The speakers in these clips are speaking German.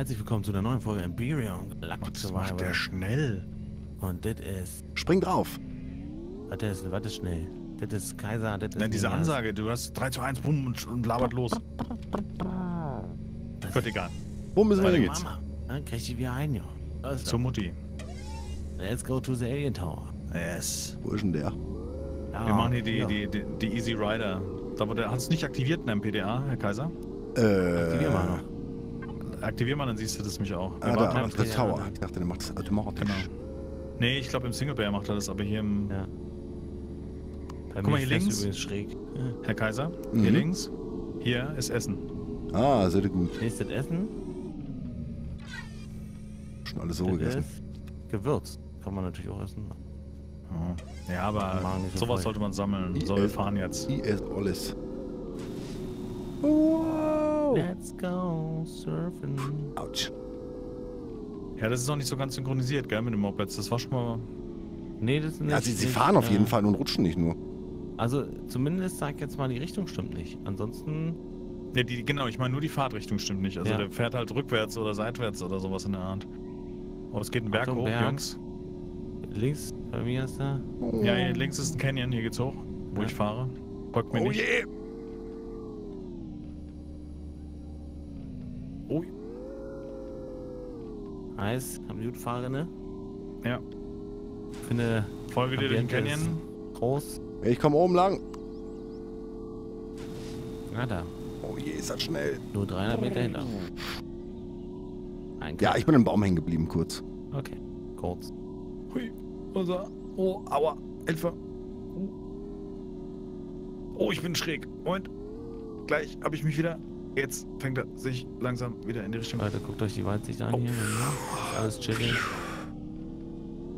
Herzlich willkommen zu einer neuen Folge Imperium Galactic Das macht Survivor. der schnell. Und das ist. Spring drauf. Warte, ist, warte schnell. Das ist Kaiser, das ist. Nein, diese. Ansage, du hast 3 zu 1, bumm, und, und labert los. Gott, egal. Wo müssen wir geht's. Mama, dann krieg ich wieder ein, ja. Also, Zur Mutti. let's go to the Alien Tower. Yes. Wo ist denn der? Ja, Wir machen hier die, ja. die, die, die Easy Rider. Da wurde, hat es nicht aktiviert in deinem PDA, Herr Kaiser? Äh. Aktivieren wir noch. Aktivier mal, dann siehst du das mich auch. Wir Ah, da, auf- der Tower. ja. Ich dachte, der macht das automatisch. Genau. Nee, ich glaube im Singleplayer macht er das, aber hier im. Ja. Bei Guck mal, ist hier das links. schräg. Herr Kaiser, hier Mhm. links. Hier ist Essen. Ah, sehr gut. Nächstes Essen. Schon alles so das gegessen. ist Gewürz. Kann man natürlich auch essen. Oh. Ja, aber so sowas voll. sollte man sammeln. So, wir fahren jetzt. I ist alles. Wow. Let's go surfen. Autsch. Ja, das ist noch nicht so ganz synchronisiert, gell, mit dem Mopeds. Das war schon mal. Nee, das ist nicht. Ja, sie, sie nicht, fahren auf äh, jeden Fall und rutschen nicht nur. Also zumindest sag jetzt mal, die Richtung stimmt nicht. Ansonsten, Ja, die, genau, ich meine nur die Fahrtrichtung stimmt nicht. Also Ja. der fährt halt rückwärts oder seitwärts oder sowas in der Art. Oh, es geht einen Berg Achtung, hoch, Berg. Jungs. links bei mir ist da. Ja, hier links ist ein Canyon, hier geht's hoch, wo Ja. ich fahre. Folgt mir Oh nicht. je. Oh, Heiß, haben gut Fahrrinne. ja. Finde Folge dir den Canyon. groß. Ich komme oben lang. Na da, Oh je, ist das schnell. nur 300 Meter hinter. Ein Ja, ich bin im Baum hängen geblieben kurz. Okay, kurz. Hui, unser. Oh, aua, Hilfe. Oh, ich bin schräg. Moment. Gleich habe ich mich wieder. Jetzt fängt er sich langsam wieder in die Richtung. Leute, guckt euch die Weitsicht an Oh. hier. Ist alles chillig.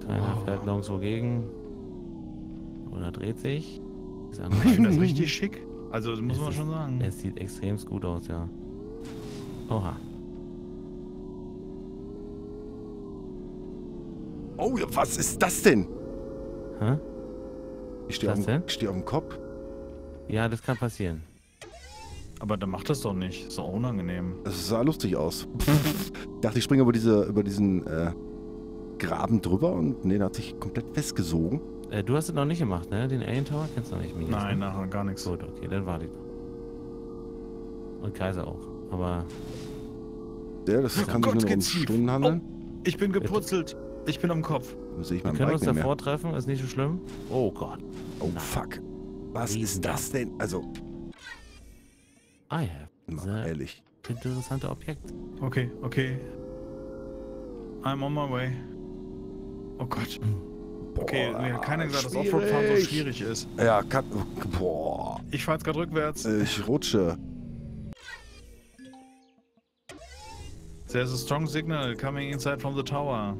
Keiner Wow. fährt nirgendwo gegen. Oder dreht sich. Ist Ich finde das richtig schick. Also, das muss Es man ist- schon sagen. Es sieht extrem gut aus, ja. Oha. Oh, was ist das denn? Hä? Ich stehe auf, Was dem- denn? ich steh auf dem Kopf. Ja, das kann passieren. Aber dann macht das doch nicht. Ist doch unangenehm. Das sah lustig aus. ich dachte, ich springe über, diese, über diesen äh, Graben drüber und nee, der hat sich komplett festgesogen. Äh, du hast es noch nicht gemacht, ne? Den Alien Tower kennst du noch nicht, Minis, Nein, ne? nachher gar nichts. Gut, okay, dann warte ich noch. Und Kaiser auch. Aber Ja, das Oh kann Gott, sich nur um. Stunden handeln. Ich bin geputzelt. Ich bin am Kopf. Sehe ich wir können Bike uns nicht mehr. davor treffen, ist nicht so schlimm. Oh Gott. Oh Nein. fuck. Was Riesen- ist das denn? Also, I have mal ehrlich. interessante Objekt. Okay, okay. I'm on my way. Oh Gott. Okay, mir hat keiner gesagt, dass Offroad-Fahren so schwierig ist. Ja, kann, boah, Ich fahre jetzt gerade rückwärts. ich rutsche. There's a strong signal coming inside from the tower.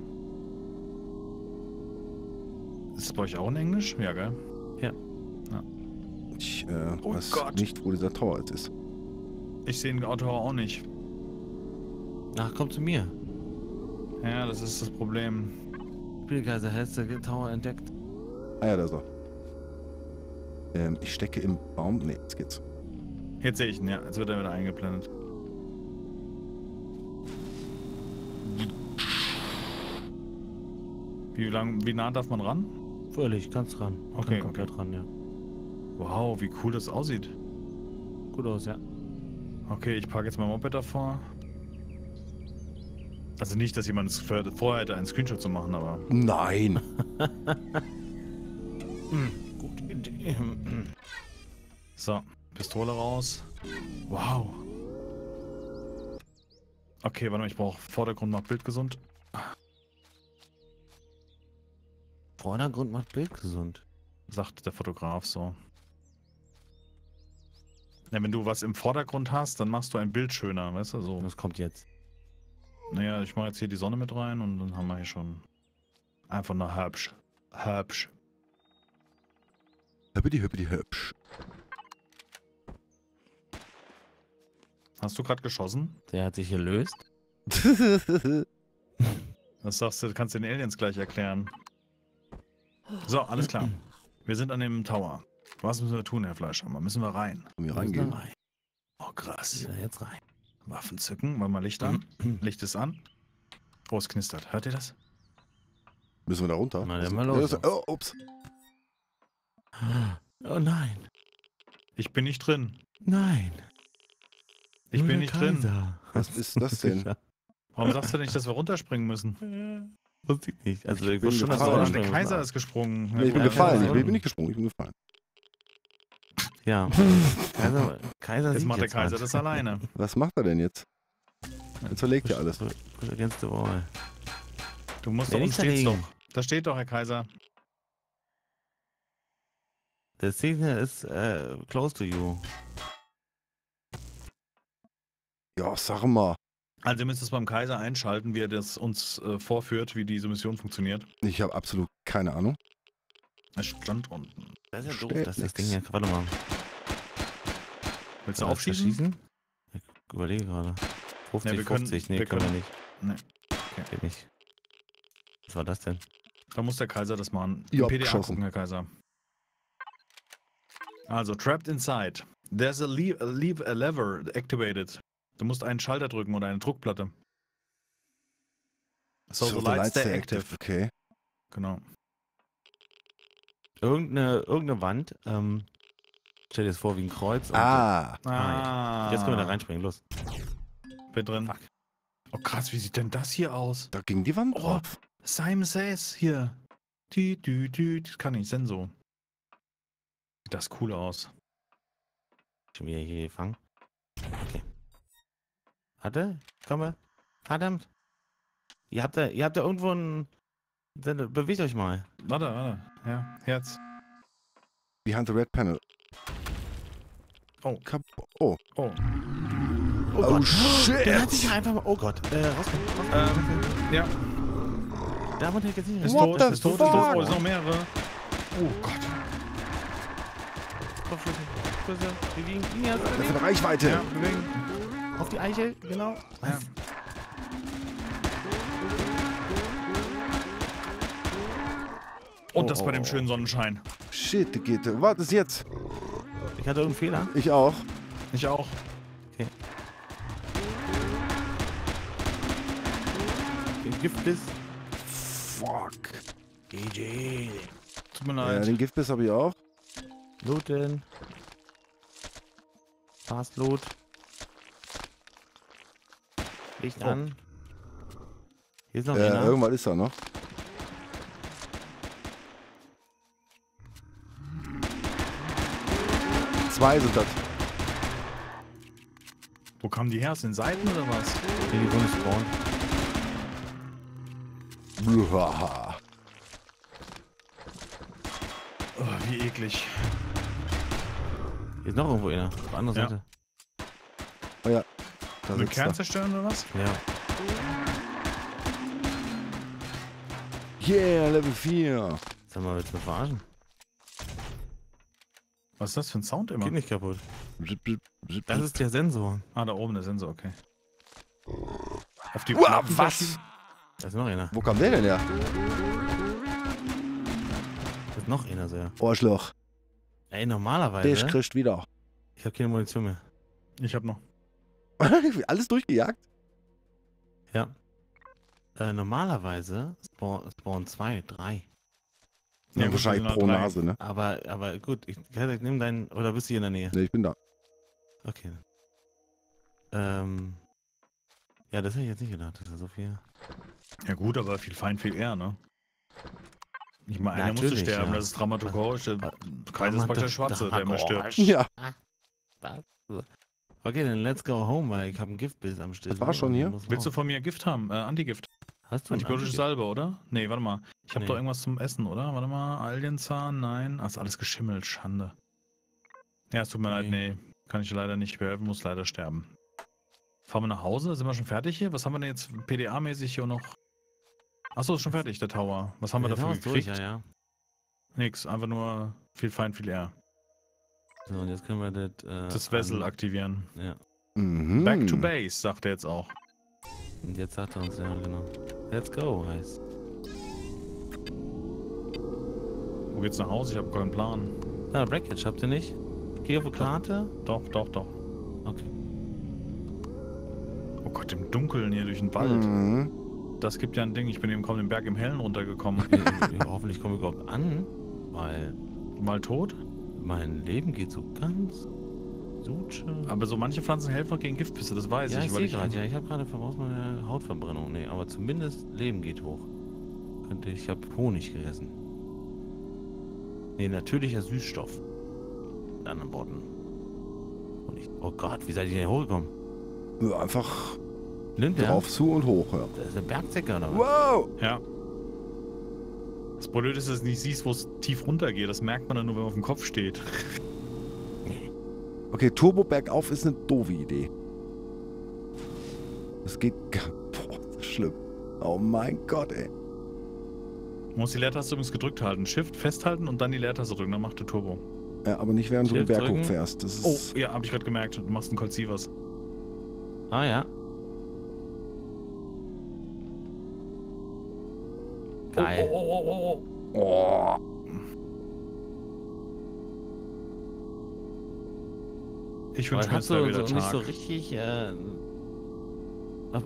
Ist es bei euch auch in Englisch? Ja, gell? Ich äh, Oh weiß Gott. nicht, wo dieser Tower jetzt ist. Ich sehe den Auto auch nicht. Ach, komm zu mir. Ja, das ist das Problem. Spielkaiser, hast du den Tower entdeckt? Ah ja, da ist er. Ähm, ich stecke im Baum. Nee, jetzt geht's. Jetzt sehe ich ihn, ja. Jetzt wird er wieder eingeblendet. Wie lang, wie nah darf man ran? Völlig, ganz ran. Okay, kann komplett ran, ja. Wow, wie cool das aussieht. Gut aus, ja. Okay, ich parke jetzt mein Moped davor. Also nicht, dass jemand vorher hätte, einen Screenshot zu machen, aber. Nein. Gute Idee. So, Pistole raus. Wow. Okay, warte mal, ich brauche Vordergrund macht Bild gesund. Vordergrund macht Bild gesund. Sagt der Fotograf so. Ja, wenn du was im Vordergrund hast, dann machst du ein Bild schöner, weißt du, so. Was kommt jetzt? Naja, ich mache jetzt hier die Sonne mit rein und dann haben wir hier schon einfach nur hübsch. Hübsch. Hüppidi, hüppidi, hübsch. Hast du gerade geschossen? Der hat sich gelöst. Das sagst du, kannst du den Aliens gleich erklären. So, alles klar. Wir sind an dem Tower. Was müssen wir tun, Herr Fleischhammer? Müssen wir rein? Muss da reingehen. rein. Oh, krass. Ja, jetzt rein. Waffen zücken, mal mal Licht an. Licht ist an. Oh, es knistert. Hört ihr das? Müssen wir da runter? Mal, Also- mal los. Oh, ups. Oh nein. Ich bin nicht drin. Nein. Ich Nur bin nicht drin. Kaiser. Was ist das denn? Warum sagst du denn nicht, dass wir runterspringen müssen? Wusste ich nicht. Also, ich bin schon, dass gefallen. wir der Kaiser müssen. ist gesprungen. Nee, ich bin Ja, gefallen. Ich bin nicht gesprungen. Ich bin gefallen. Ja. Kaiser, Kaiser Jetzt macht der jetzt Kaiser das alleine. Was macht er denn jetzt? Jetzt verlegt er alles. Against the wall. Du musst doch, nicht steht's doch. Da steht doch, Herr Kaiser. The signal is uh, close to you. Ja, sag mal. Also ihr müsst es beim Kaiser einschalten, wie er das uns äh, vorführt, wie diese Mission funktioniert. Ich habe absolut keine Ahnung. Es stand unten. Das ist ja doof, dass das. Ding hier. Warte mal. Willst du aufschießen? Ich überlege gerade. 50, Ja, wir können- 50. Nee, wir können wir können- nicht. Nee. Okay. Geht nicht. Was war das denn? Da muss der Kaiser das machen. Ja, PDA geschossen. gucken, Herr Kaiser. Also, trapped inside. There's a, le a, lever, a lever activated. Du musst einen Schalter drücken oder eine Druckplatte. So, the lights stay active. Okay. Genau. Irgendeine, irgendeine Wand. Ähm, stell dir das vor wie ein Kreuz. und- Ah. Ah. Jetzt können wir da reinspringen. Los. Bin drin. Fuck. Oh krass, wie sieht denn das hier aus? Da ging die Wand Oh. drauf. Simon Says hier. Dü, dü, dü. Das kann ich, Senso. Sieht das cool aus. Schon wieder hier gefangen. Okay. Warte, komme. Verdammt. Ihr habt da, ihr habt da irgendwo ein. Dann Bewegt euch mal. Warte, warte. Ja, Herz. Behind the red panel. Oh. Kap oh. Oh. Oh, Oh, Gott. shit. Der hat sich einfach mal. Oh Gott. Äh, rauskommen. Ähm, ja, Da wurde er jetzt nicht ist tot, ist tot, ist tot. Oh, es sind noch mehrere. Oh Gott. Kopfschüsse. Schüsse. Bewegen. ihn jetzt. Das ist eine Reichweite. Ja, bewegen. Auf die Eiche. Genau. Ja. Und das Oh, bei dem schönen Sonnenschein. Shit, die geht. Was ist jetzt? Ich hatte irgendeinen Fehler. Ich auch. Ich auch. Den Giftbiss. Fuck. GG. Tut mir Ja, leid. den Giftbiss habe ich auch. Looten. Fast Loot. Licht Oh. an. Hier ist noch Äh, einer. irgendwas ist da noch. Zwei sind das. Wo kamen die her? Aus den Seiten oder was? Hier die spawnen. Bluhaha. Oh, wie eklig. Hier ist noch irgendwo einer. Auf der anderen Ja. Seite. Da Mit Kern er. zerstören oder was? Ja. Yeah, Level 4. Sag mal, willst du mich verarschen? Was ist das für ein Sound immer? Geht nicht kaputt. Das ist der Sensor. Ah, da oben der Sensor, okay. Auf die Uah, was? Da ist noch einer. Wo kam der denn her? Da ist noch einer, sehr. Arschloch. Ey, normalerweise. Der kriegt wieder. Ich hab keine Munition mehr. Ich hab noch. Alles durchgejagt? Ja. Äh, normalerweise spawn 2, 3. Ja, wahrscheinlich pro Nase, ne? Aber, aber gut, ich, ich nimm deinen. Oder bist du hier in der Nähe? Ne, ich bin da. Okay. Ähm. Ja, das hätte ich jetzt nicht gedacht, dass er so viel. Ja, gut, aber viel Fein, viel eher, ne? Ich meine, einer musste sterben, ja. das ist dramaturgisch. Der Kaiser ist der Schwarze, der immer stirbt. Ja. Ah, okay, dann let's go home, weil ich habe ein Giftbild am Stift. Das war schon hier. Willst du von mir Gift haben? Äh, Antigift. Hast du Antibiotische? Salbe, oder? Nee, warte mal. Ich hab Nee. doch irgendwas zum Essen, oder? Warte mal. Alienzahn, nein. Ach, ist alles geschimmelt. Schande. Ja, es tut mir leid, Nee. nee. Kann ich leider nicht behelfen, muss leider sterben. Fahren wir nach Hause? Sind wir schon fertig hier? Was haben wir denn jetzt PDA-mäßig hier noch? Achso, ist schon fertig, der Tower. Was haben wir Ja, dafür da war's gekriegt? durch, ja, ja. Nix, einfach nur viel Fein, viel eher. So, und jetzt können wir das. Äh, Das Vessel an- aktivieren. Ja. Mhm. Back to base, sagt er jetzt auch. Und jetzt sagt er uns, ja, genau. Let's go, heißt. Wo geht's nach Hause? Ich habe keinen Plan. Ja, Brackage habt ihr nicht? Geh auf die Karte. Doch, doch, doch. Okay. Gott, im Dunkeln hier durch den Wald. Mhm. Das gibt ja ein Ding. Ich bin eben kaum den Berg im Hellen runtergekommen. Ja, Hoffentlich komme ich überhaupt an, weil Mal tot. mein Leben geht so ganz suche. Aber so manche Pflanzen helfen auch gegen Giftpisse, das weiß Ja, ich ich. sehe gerade, ja, ich habe gerade verbraucht meine Hautverbrennung. Nee, aber zumindest Leben geht hoch. Könnte ich habe Honig gegessen. Nee, natürlicher Süßstoff. Mit anderen Worten. Honig. Oh Gott, wie seid ihr denn hier hochgekommen? Ja, einfach Blind, ja? drauf zu und hoch, ja. Das ist ein Bergzecker oder was? Wow! Ja. Das Blöde ist, dass du nicht siehst, wo es tief runter geht. Das merkt man dann nur, wenn man auf dem Kopf steht. Okay, Turbo bergauf ist eine doofe Idee. Das geht. Boah, das ist schlimm. Oh mein Gott, ey. Du musst die Leertaste übrigens gedrückt halten. Shift festhalten und dann die Leertaste drücken, dann macht der Turbo. Ja, aber nicht während du den Shift Berg drücken. Oh, hochfährst. Das ist. ja, hab ich gerade gemerkt. Du machst einen Colt Sievers. Ah ja. Geil. Oh, oh, oh, oh, Oh. oh. Ich wünsche mir so, da so wieder nicht so richtig, äh,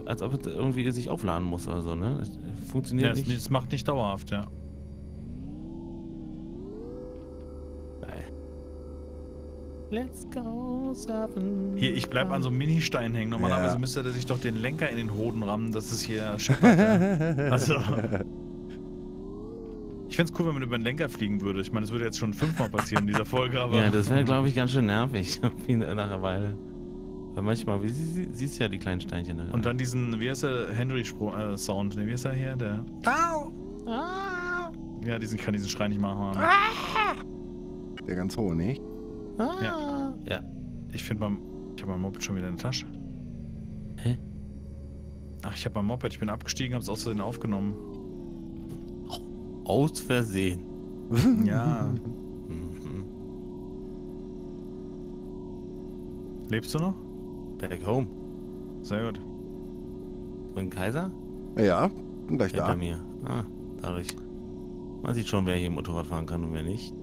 als ob es irgendwie sich aufladen muss oder so, ne? Es ja, funktioniert es, nicht. es macht nicht dauerhaft, ja. Geil. Let's go, seven. Hier, ich bleib an so einem Ministein hängen. Normalerweise Ja. müsste er sich doch den Lenker in den Hoden rammen, dass es hier scheppert. ja. Also. Ich find's cool, wenn man über den Lenker fliegen würde. Ich meine, das würde jetzt schon fünfmal passieren in dieser Folge, aber. Ja, das wäre, glaube ich, ganz schön nervig. Nach einer Weile. Weil manchmal, wie sie, sie, siehst ja die kleinen Steinchen. da. Und dann diesen, wie heißt der, Henry-Sound, ne, wie heißt der hier? Der. Ja, diesen kann diesen Schrei nicht machen. Der ganz hohe, nicht? Ah. Ja. Ich finde mein. Ich habe mein Moped schon wieder in der Tasche. Hä? Ach, ich habe mein Moped, ich bin abgestiegen, hab's aus Versehen aufgenommen. Aus Versehen. Ja. Mhm. Lebst du noch? Back home. Sehr gut. Und Kaiser? Ja, bin gleich Hinter da. mir. Ah, dadurch. Man sieht schon, wer hier Motorrad fahren kann und wer nicht.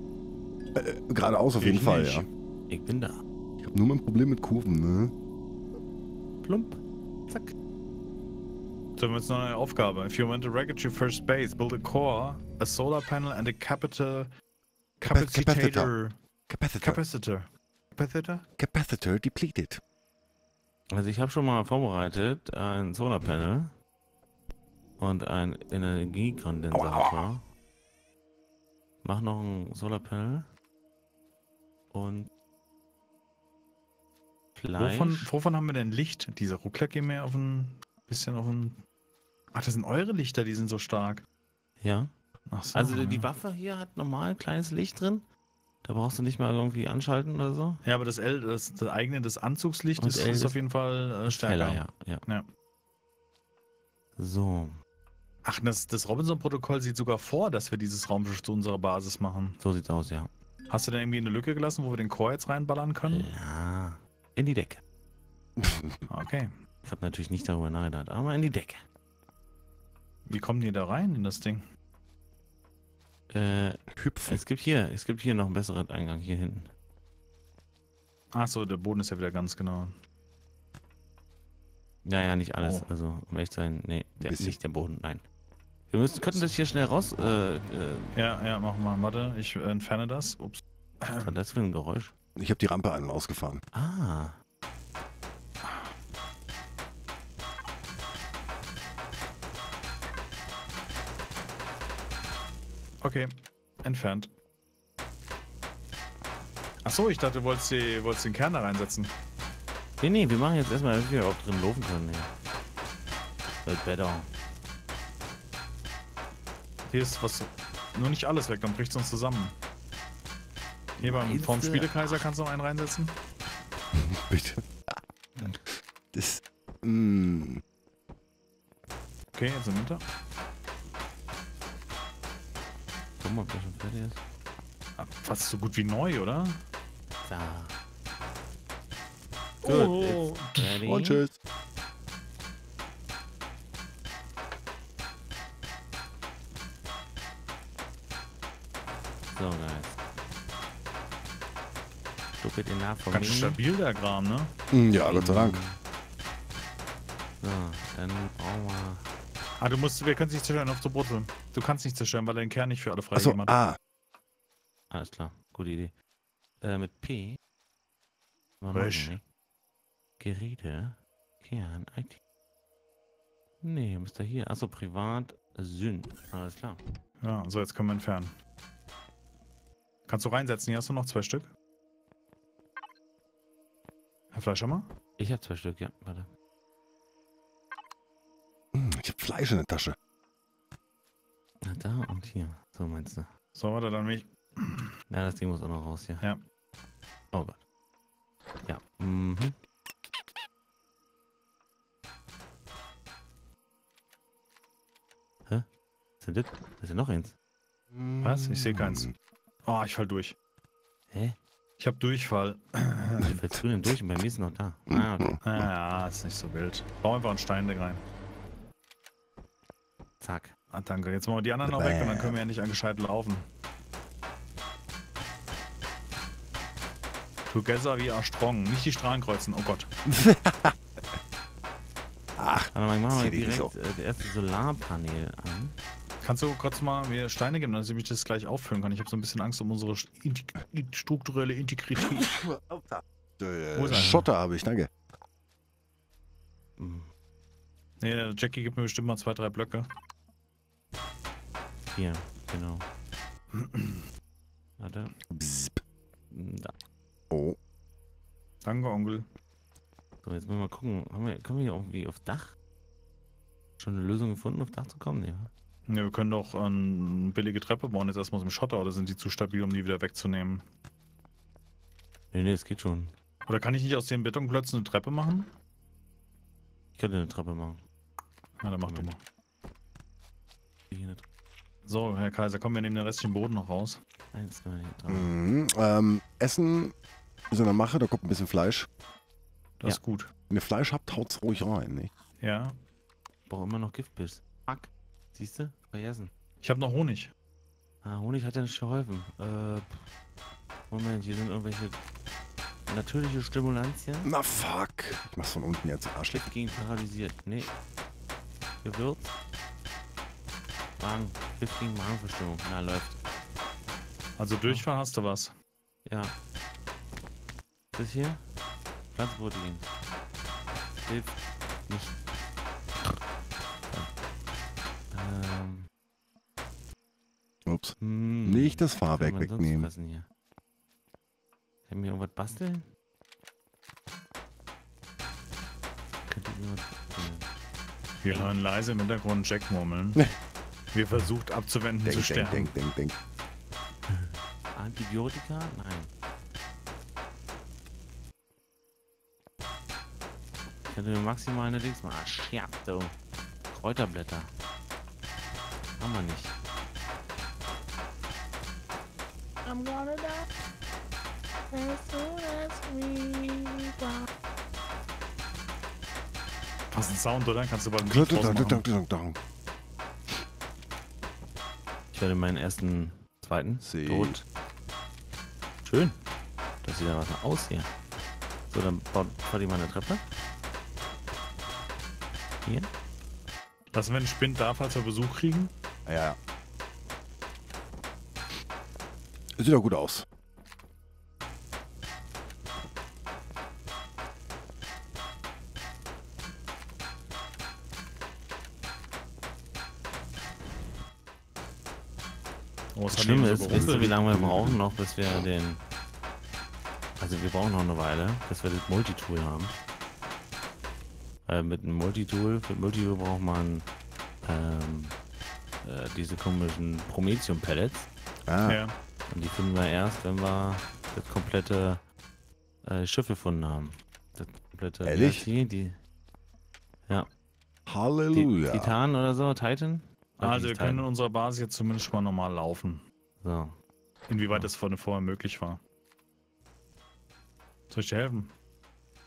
Geradeaus auf jeden Ich Fall, nicht. ja. Ich bin da. Ich habe nur mein Problem mit Kurven, ne? Plump. Zack. So, wir haben jetzt noch eine Aufgabe. If you want to wreckage your first base, build a core, a solar panel and a capital Capacitor. capacitor. Capacitor. Capacitor. Capacitor? Capacitor depleted. Also ich habe schon mal vorbereitet ein Solarpanel und ein Energiekondensator. Mach noch ein Solarpanel und Fleisch. Wovon, wovon haben wir denn Licht? Dieser Ruckler geht mir auf ein bisschen auf ein. Ach, das sind eure Lichter, die sind so stark. Ja. Ach so, Also ja. die Waffe hier hat normal ein kleines Licht drin. Da brauchst du nicht mal irgendwie anschalten oder so. Ja, aber das, L, das, das eigene, das Anzugslicht Und ist, L ist ist auf jeden Fall äh, stärker. Heller, ja, ja. Ja. So, Ach, das, das Robinson-Protokoll sieht sogar vor, dass wir dieses Raumschiff zu unserer Basis machen. so sieht's aus, ja. Hast du denn irgendwie eine Lücke gelassen, wo wir den Core jetzt reinballern können? Ja. In die Decke. Okay. Ich habe natürlich nicht darüber nachgedacht, aber in die Decke. Wie kommen die da rein in das Ding? Äh, Hüpfen. es gibt hier, es gibt hier noch einen besseren Eingang hier hinten. Ach so, der Boden ist ja wieder ganz genau. Ja, ja, nicht alles. Oh. Also, um echt sein, nee, der, Bisschen. nicht der Boden, nein. Wir müssen, könnten das hier schnell raus. Äh, äh, Ja, ja, mach mal. Warte, ich entferne das. Ups. was war das für ein Geräusch? Ich habe die Rampe an und ausgefahren. Ah. Okay, entfernt. Ach so, ich dachte, du wolltest, die, wolltest den Kern da reinsetzen. Nee, nee, wir machen jetzt erstmal, dass wir überhaupt drin laufen können. Ja. Wird better. Hier ist was. Nur nicht alles weg, dann bricht es uns zusammen. Hier beim vorm? Spielekaiser kannst du noch einen reinsetzen. Bitte. Das. Mm, Okay, jetzt sind wir. Guck mal, ob der schon fertig ist. Ah, Fast so gut wie neu, oder? Da. Oh. Gut, it's ready. und tschüss. So, guys. Stupid enough for Ganz me. stabil der Kram, ne? Mm, Ja, Gott sei Dank. So, dann brauchen wir. Ah, du musst, wir können es nicht zerstören auf zur Wurzel. Du kannst nicht zerstören, weil er den Kern nicht für alle freigegeben hat. ah. Alles klar, gute Idee. Äh, mit P. Mal ne? Geräte. Kern, IT. Nee, müsste hier. Achso, privat. Syn. Alles klar. Ja, so, jetzt können wir entfernen. Kannst du reinsetzen? Hier hast du noch zwei Stück. Herr Fleischhammer? Ich habe zwei Stück, ja. Warte. Ich hab Fleisch in der Tasche. Na, da und hier. So meinst du. So, warte, dann mich. Ja, das Ding muss auch noch raus, ja. Ja. Oh Gott. Ja. Mhm. Hä? Was ist denn das? ist ja noch eins. Was? Ich sehe keins. Oh, ich fall durch. Hä? Ich hab Durchfall. Wie fällst du denn durch? Und bei mir ist noch da. Ah, okay. Ja, ist nicht so wild. Bau einfach einen Steindeck rein. Zack. Ah, danke. Jetzt machen wir die anderen noch weg und dann können wir ja nicht angescheit laufen. Together we are strong. Nicht die Strahlen kreuzen. Oh Gott. Ach, Aber dann machen wir direkt so. äh, das erste Solarpanel an. Kannst du kurz mal mir Steine geben, dass ich mich das gleich auffüllen kann? Ich habe so ein bisschen Angst um unsere Integ strukturelle Integrität. äh, Wo ist er? Schotter habe ich, danke. Nee, der Jackie gibt mir bestimmt mal zwei, drei Blöcke. Hier, genau. Warte. Bzp. Da. Oh, Danke, Onkel. So, jetzt müssen wir mal gucken. Haben wir, kommen wir hier irgendwie aufs Dach? Schon eine Lösung gefunden, aufs Dach zu kommen? Wa? Ja, wir können doch ähm, eine billige Treppe bauen, jetzt erstmal aus dem Schotter, oder sind die zu stabil, um die wieder wegzunehmen? nee, nee, es geht schon. Oder kann ich nicht aus den Betonklötzen eine Treppe machen? Ich könnte eine Treppe machen. Na, dann mach du mal. Hier eine Treppe. So, Herr Kaiser, kommen wir nehmen den restlichen Boden noch raus. Eins, zwei, drei. mhm. ähm, Essen ist in der Mache, da kommt ein bisschen Fleisch. Das Ja. ist gut. Wenn ihr Fleisch habt, haut's ruhig rein. Ne? Ja. Ich brauche immer noch Giftbiss. Fuck. Siehst du? Vergessen. Ich habe noch Honig. Ah, Honig hat ja nicht geholfen. Äh, Moment, hier sind irgendwelche natürliche Stimulantien. Na fuck. Ich mach's von unten jetzt. Arschleck. Gegen paralysiert. Nee. Gewürz. Magen. Gift gegen Magenverstimmung. Na, läuft. Also Durchfall hast du was. Ja. Das hier? Pflanzenprotein. Hilft nicht. Ähm. Ups. Hm. Nicht das Fahrwerk wegnehmen. hier? Kann mir irgendwas basteln? Könnte ich irgendwas basteln? Wir hören leise im Hintergrund Jack murmeln. Wir versucht abzuwenden zu Denk, denk, sterben. denk, denk, denk. Antibiotika? Nein. Ich könnte mir maximal eine Dings machen. Ah, Scherz, du. Kräuterblätter. Haben wir nicht. I'm gonna die as soon as we die. Hast einen Sound, oder? Kannst du bald einen werde meinen ersten, zweiten See. Tod. Schön. Das sieht ja was aus hier. So, dann baut, baut ich mal eine Treppe. Hier. Lassen wir den Spind da, falls wir Besuch kriegen? Ja, ja. Sieht doch gut aus. Oh, Das Schlimme ist, wisst ihr, wie lange wir brauchen noch, bis wir den... Also wir brauchen noch eine Weile, bis wir das Multitool haben. Weil mit einem Multitool, für Multitool braucht man ähm, äh, diese komischen Prometheum-Pellets. Ah, Ja. Und die finden wir erst, wenn wir das komplette äh, Schiff gefunden haben. Das komplette... Ehrlich? heißt Die, die, die Halleluja. Titan oder so, Titan? Also wir können in unserer Basis jetzt zumindest schon mal normal laufen. So. Inwieweit das von vorher möglich war. Soll ich dir helfen?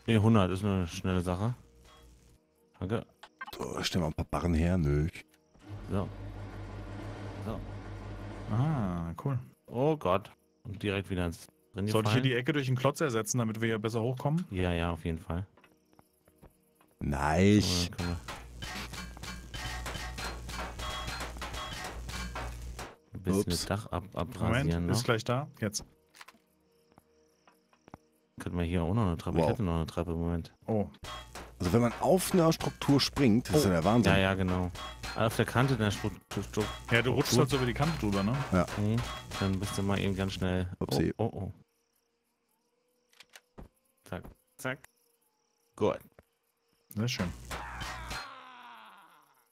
Nee, 100 ist eine schnelle Sache. Danke. So, stellen wir ein paar Barren her. Nö. So. So. Ah, cool. Oh Gott. Und direkt wieder ins drin Sollte ich hier die Ecke durch einen Klotz ersetzen, damit wir hier besser hochkommen? Ja, ja, auf jeden Fall. Nein. So, bisschen Ups. das Dach ab, Moment, abrasieren ist noch. gleich da. Jetzt. Könnten wir hier auch noch eine Treppe. Ich Wow. hätte noch eine Treppe im Moment. Oh, Also wenn man auf einer Struktur springt, das ist ja der Wahnsinn. Ja, ja, genau. Auf der Kante der Struktur. Stru ja, du rutschst halt so über die Kante drüber, ne? nee, dann bist du mal eben ganz schnell. Oh, Upsi. oh, oh. Zack, zack. Gut. Sehr schön.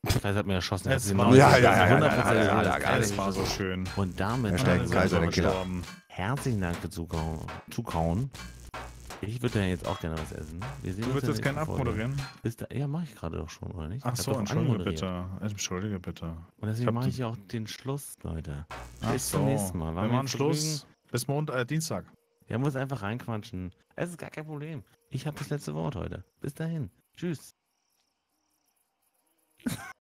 Kaiser hat mir erschossen. Es hat sie Ja, ja, ja, ja, ja, 100% ja, ja, ja, ja, Das war so schön. Und damit Kaiser der Killer. gestorben. herzlichen Dank für Zukauen. Ich würde ja jetzt auch gerne was essen. Wir sehen Du in jetzt keinen abmoderieren? Bis da, ja, mache ich gerade doch schon, oder nicht? Ach so, entschuldige bitte. Entschuldige bitte. Und deswegen mache ich auch den Schluss, Leute. Ach Bis zum nächsten Mal. Wir machen Schluss. Bis Montag, äh, Dienstag. Er muss einfach reinquatschen. Es ist gar kein Problem. Ich habe das letzte Wort heute. Bis dahin. Tschüss.